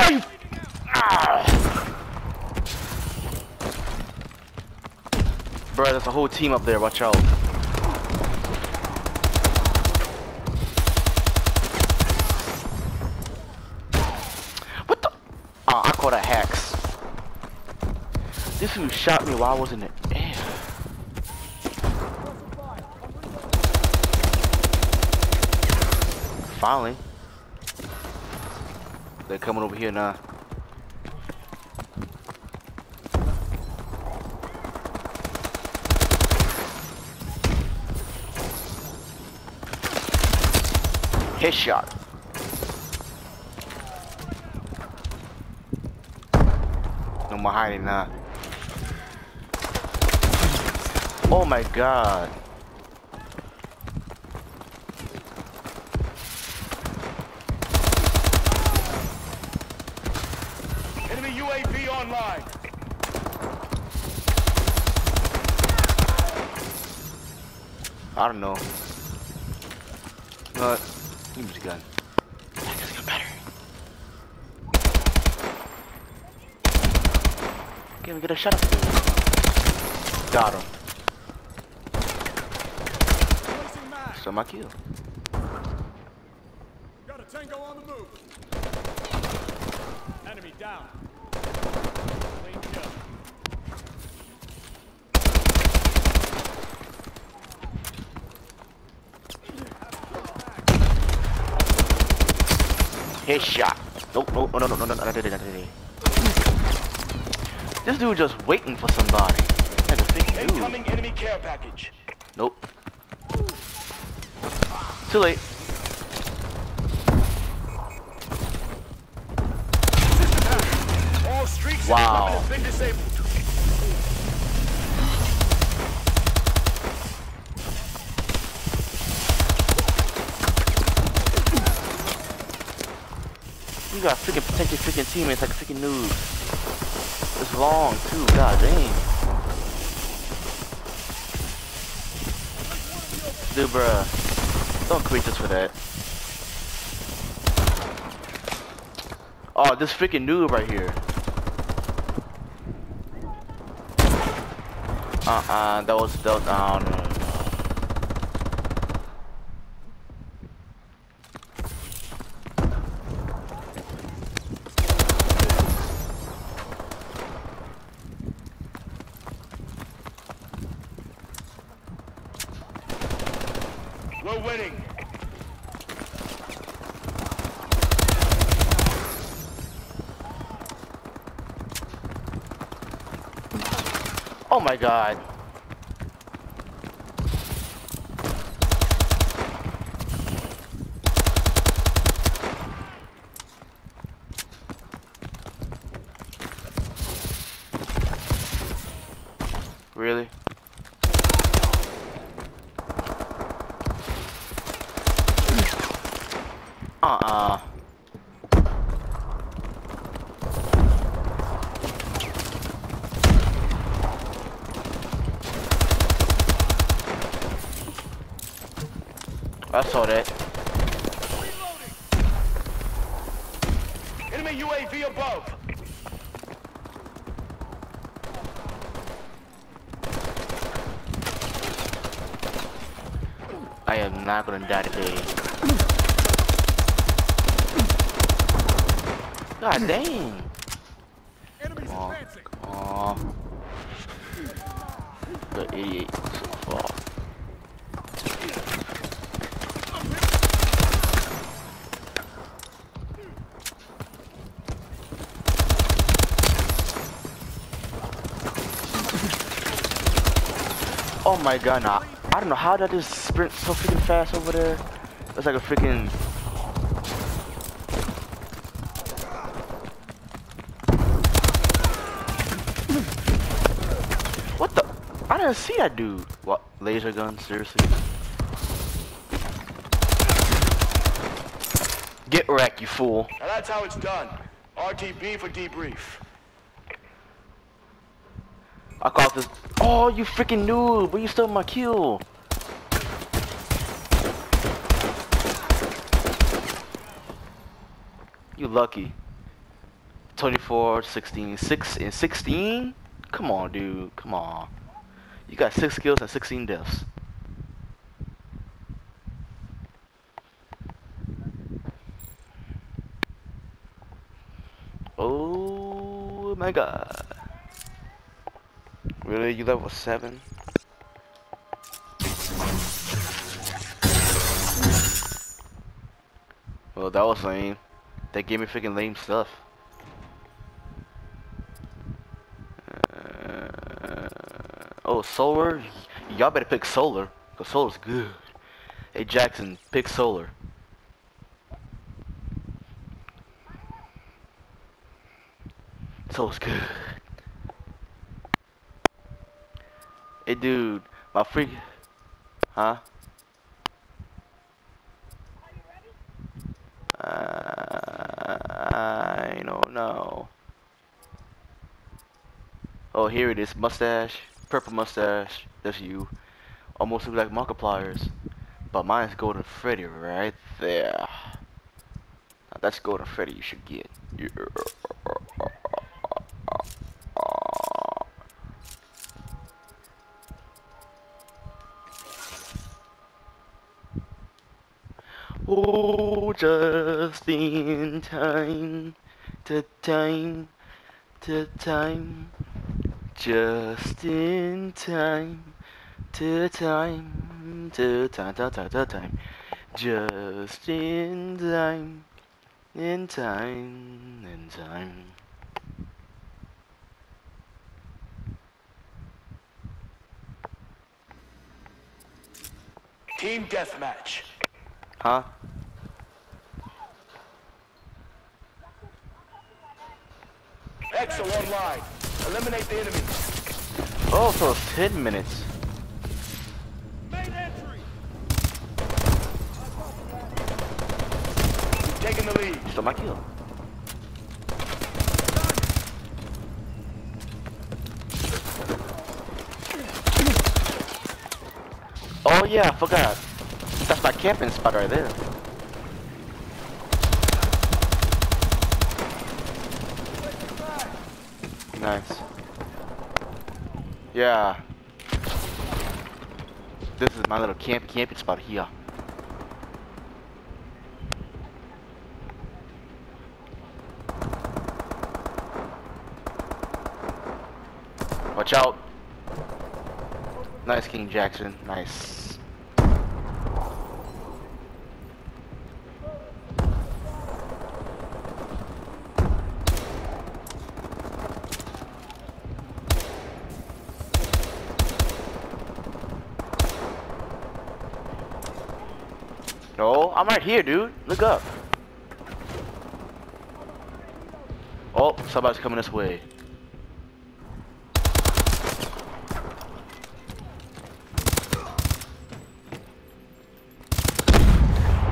Oh, you. Ah. Bro, there's a whole team up there. Watch out. What the? Oh, I caught a hex. This dude shot me while I was in the air. Finally. They're coming over here now. Headshot. No more hiding now. Oh my god. Enemy UAV online. I don't know. But know what? Give me the gun. I got the gun better. Can't even get a shot up. Got him. So my kill. Got a tango on the move. Enemy down. Headshot. Nope, nope, no, no, no, no, no, no, no, no, no, no. This dude just waiting for somebody. Like a fake dude. Incoming enemy care package. Nope. Too late. Wow. You got freaking protect freaking teammates like freaking noob. It's long too, god dang. Dude, bruh. Don't create this for that. Oh, this freaking noob right here. Uh, uh, that was that. Oh um, no. We're winning. My god. Really? Uh-uh. I saw that. Enemy UAV above. I am not gonna die today. God dang. Enemies advancing. Aw. The idiot so far. Oh my god, nah. I don't know how that just sprint so freaking fast over there. That's like a freaking What the? I didn't see that dude. What? Laser gun? Seriously? Get wrecked, you fool. Now that's how it's done. RTB for debrief. I caught this. Oh, you freaking noob! But you stole my kill. You lucky. 24, 16, 6 and 16? Come on, dude. Come on. You got 6 kills and 16 deaths. Oh my god. Really? You level 7? Well, that was lame. They gave me freaking lame stuff. Uh, oh, solar? Y'all better pick solar. Because solar's good. Hey, Jackson, pick solar. Solar's good. Hey, dude, my freak... Huh? I don't know. Oh, here it is. Mustache. Purple mustache. That's you. Almost look like Markiplier's. But mine's Golden Freddy right there. Now that's Golden Freddy you should get. Yeah. Just in time, to time, to time, just in time, to time, to time, to time, to time, just in time, in time, in time. Team deathmatch. Huh? Exo online. Eliminate the enemy. Oh, so it's 10 minutes. Main entry. Taking the lead. Stole my kill. Oh yeah, I forgot. That's my camping spot right there. Nice. Yeah. This is my little camp camping spot here. Watch out. Nice King Jackson. Nice. No, I'm right here, dude. Look up. Oh, somebody's coming this way.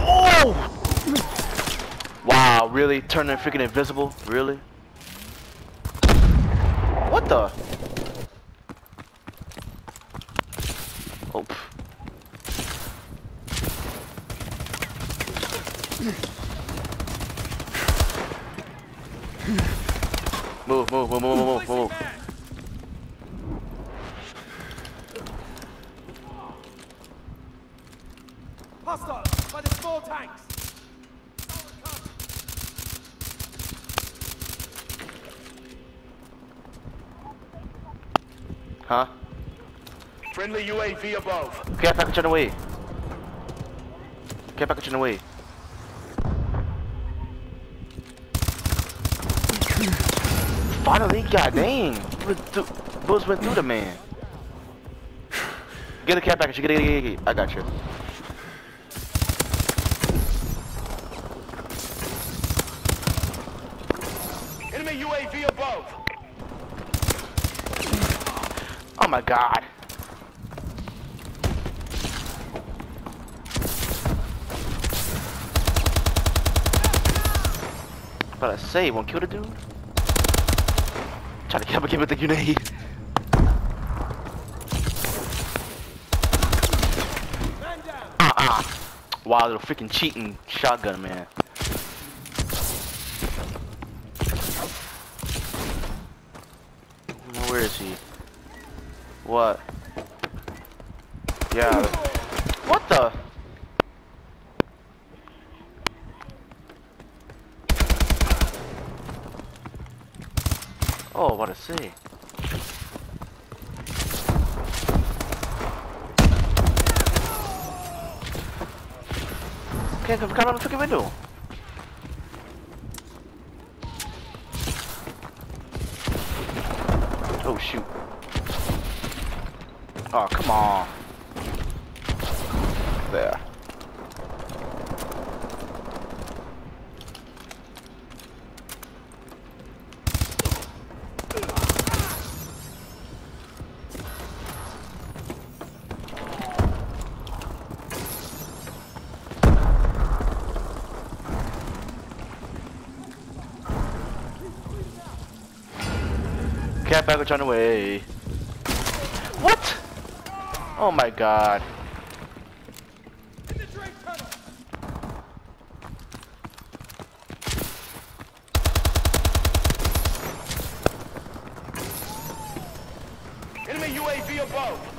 Oh! Wow, really? Turning freaking invisible? Really? What the? Oh. pff. Move, move, move, move, move, move, move. Hostile by the small tanks. Huh? Friendly UAV above. Care package on the way. Care package on the way. Finally, god dang. Went Bullets went through the man. Get a care package, get it, get it, get it. I got you. Enemy UAV above. Oh my god. But I say, won't kill the dude? Trying to come and give it the grenade. Ah, ah! -uh. Wow, little freaking cheating shotgun, man. Where is he? What? Yeah. What the? Oh, what a say. Can't come out of the freaking window. Oh shoot. Oh, come on. There. Care package on the way. What? Oh my god. Enemy UAV above!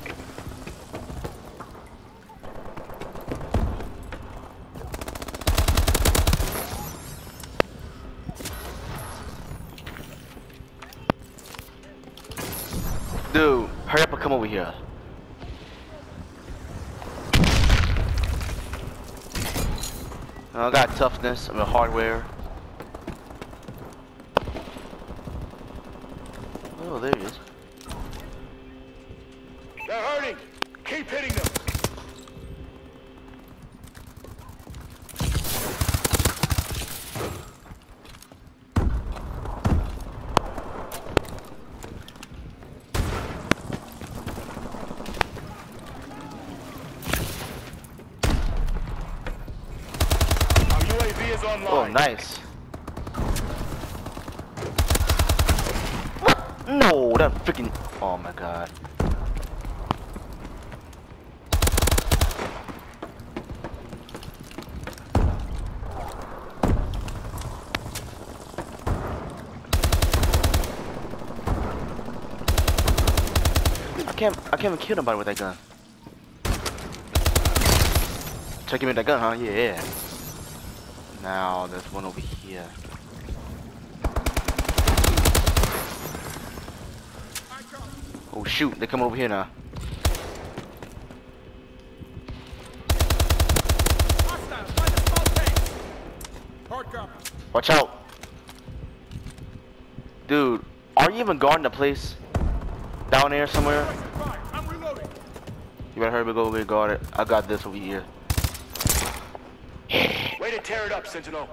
Dude, hurry up and come over here. I got toughness, I'm a hardware. Oh, there he is. They're hurting! Keep hitting them! UAV is online. Oh, nice. What? No, that freaking. Oh my god. I can't. I can't even kill nobody with that gun. Check him with that gun, huh? Yeah. Now there's one over here. Oh shoot, they come over here now. Watch out. Dude, are you even guarding the place? Down there somewhere? You better hurry up and go over and guard it. I got this over here. To tear it up, Sentinel.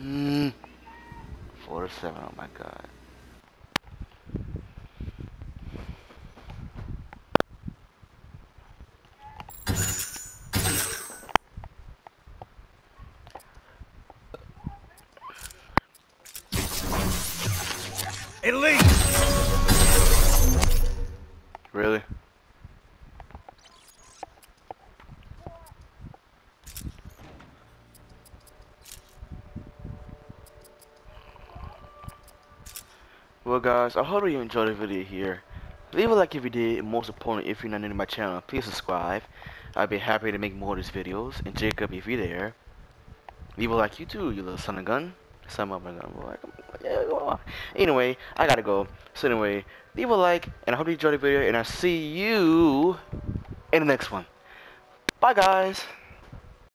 Mm. Four to seven, oh my god. Elite! Really? Well guys, I hope you enjoyed the video here. Leave a like if you did, and most important, if you're not new to my channel, please subscribe. I'd be happy to make more of these videos. And Jacob, if you're there, leave a like you too, you little son of a gun. Son of a gun. Anyway, I gotta go. So anyway, leave a like, and I hope you enjoyed the video, and I'll see you in the next one. Bye guys!